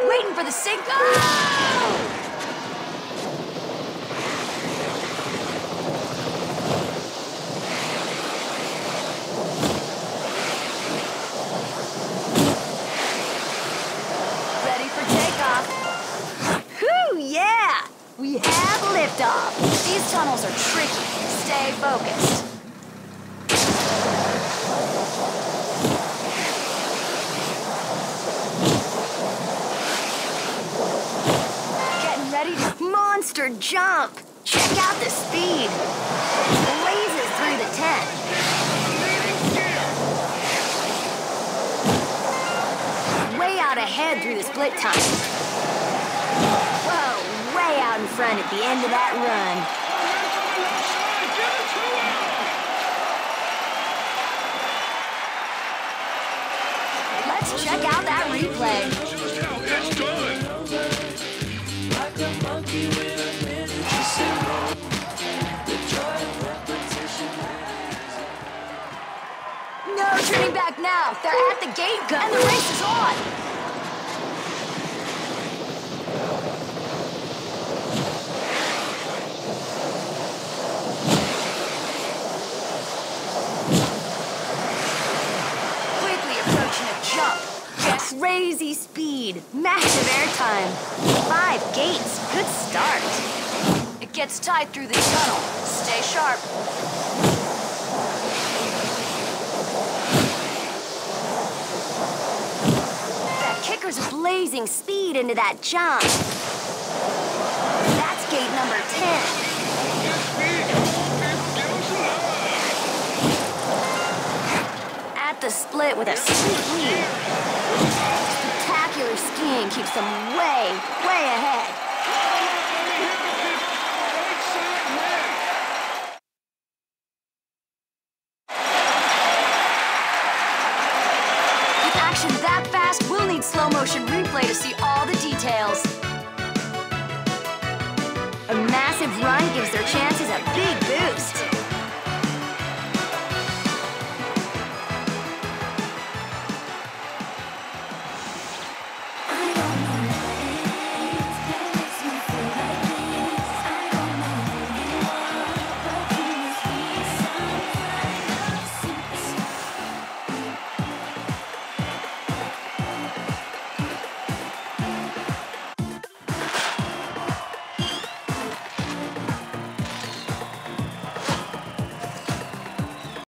Waiting for the. Oh! Ready for takeoff. Whew, yeah! We have liftoff. These tunnels are tricky. Stay focused. Getting ready to monster jump. Check out the speed. Blazes through the tent. Way out ahead through the split tunnel. Whoa, way out in front at the end of that run. Let's check out that replay. No turning back now. They're at the gate, gun. and the race is on. Quickly approaching a jump. Crazy speed, massive airtime. Five. It gets tight through the tunnel. Stay sharp. That kicker's blazing speed into that jump. That's gate number 10. Get speed. Come on, people. Give him some love. At the split with a sweet lead. Spectacular skiing keeps them way, way need slow motion replay to see all the details. A massive run gives their chances a big boost.